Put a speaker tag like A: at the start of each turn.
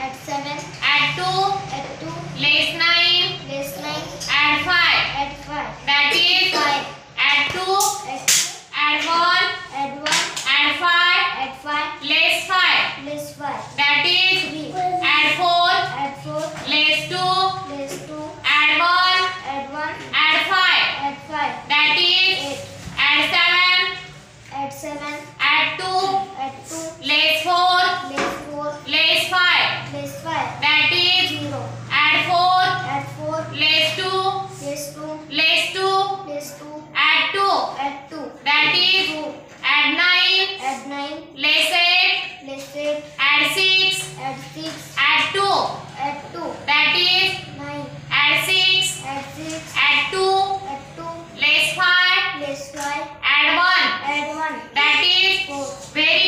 A: At 7.
B: At 2.
A: At 2.
B: Less 9.
A: Less 9.
B: At 5.
A: At 5.
B: That is
A: 5.
B: At 2.
A: At 2.
B: At 1.
A: At 1.
B: At 5.
A: At 5.
B: Less 5.
A: Less 5.
B: That is 3. At 4.
A: At 4.
B: Less 2.
A: Less 2.
B: At 1.
A: At 1.
B: At 5.
A: At 5.
B: That is 8. At 7. Add 4.
A: Add 4.
B: Less 2.
A: Less 2.
B: Less 2.
A: Less 2.
B: Add 2.
A: Add 2. That is
B: 2. Add 9.
A: Add 9.
B: Less 8.
A: Less 8.
B: Add 6.
A: Add 6.
B: Add 2.
A: Add 2.
B: That is
A: 9.
B: Add 6.
A: Add 6.
B: Add 2.
A: Add 2.
B: Less 5.
A: Less 5.
B: Add 1.
A: Add 1.
B: That is
A: 4.
B: Very